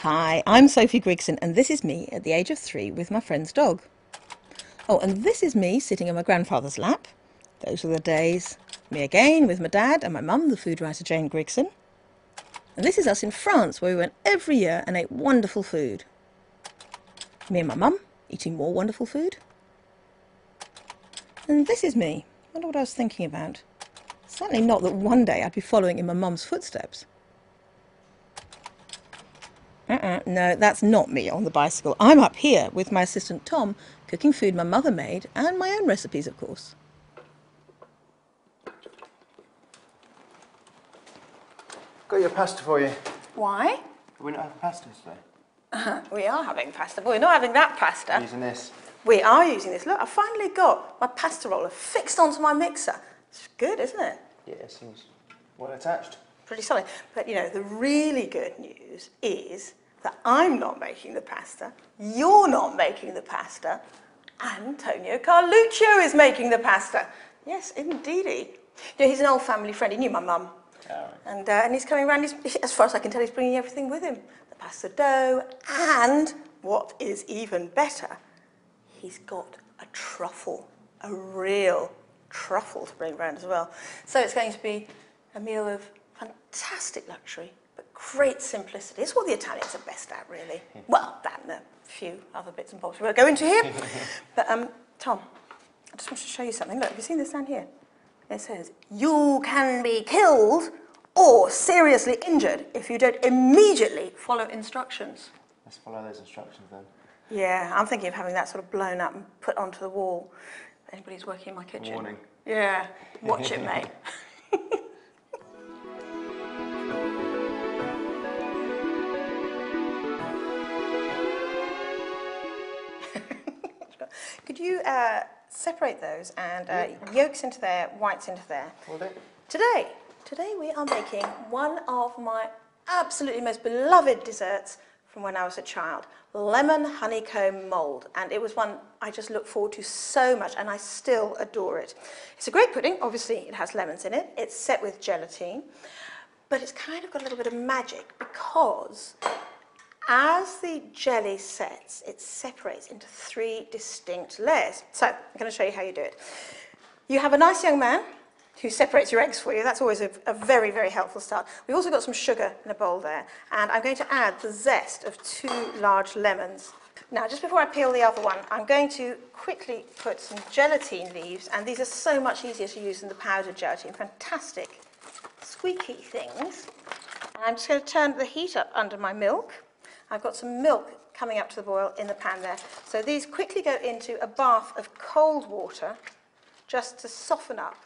Hi, I'm Sophie Grigson, and this is me at the age of three with my friend's dog. Oh, and this is me sitting on my grandfather's lap. Those were the days. Me again with my dad and my mum, the food writer Jane Grigson. And this is us in France, where we went every year and ate wonderful food. Me and my mum eating more wonderful food. And this is me. I wonder what I was thinking about. Certainly not that one day I'd be following in my mum's footsteps. Uh-uh, no, that's not me on the bicycle. I'm up here with my assistant Tom, cooking food my mother made, and my own recipes, of course. Got your pasta for you. Why? We're not having pasta today. Uh-huh. We are having pasta, but we're not having that pasta. Using this. We are using this. Look, I finally got my pasta roller fixed onto my mixer. It's good, isn't it? Yeah, it seems well attached. Pretty solid. But you know, the really good news is that I'm not making the pasta, you're not making the pasta, Antonio Carluccio is making the pasta. Yes, indeedy. You know, he's an old family friend. He knew my mum. Alright. And, uh, and he's coming around, he's, as far as I can tell, he's bringing everything with him. The pasta dough, and what is even better, he's got a truffle, a real truffle to bring round as well. So it's going to be a meal of fantastic luxury, but great simplicity. It's what the Italians are best at, really. Well, that and a few other bits and bobs we won't go into here. but um, Tom, I just want to show you something. Look, have you seen this down here? It says, you can be killed or seriously injured if you don't immediately follow instructions. Let's follow those instructions then. Yeah, I'm thinking of having that sort of blown up and put onto the wall. Anybody's working in my kitchen. Warning. Yeah, watch it, mate. Could you uh, separate those and uh, yolks into there, whites into there? Will do. Today, today we are making one of my absolutely most beloved desserts from when I was a child, lemon honeycomb mold. And it was one I just look forward to so much and I still adore it. It's a great pudding, obviously it has lemons in it. It's set with gelatine, but it's kind of got a little bit of magic because as the jelly sets, it separates into three distinct layers. So I'm going to show you how you do it. You have a nice young man who separates your eggs for you. That's always a, a, very, very helpful start. We've also got some sugar in a bowl there. And I'm going to add the zest of two large lemons. Now, just before I peel the other one, I'm going to quickly put some gelatine leaves. And these are so much easier to use than the powdered gelatine. Fantastic squeaky things. And I'm just going to turn the heat up under my milk. I've got some milk coming up to the boil in the pan there. So these quickly go into a bath of cold water just to soften up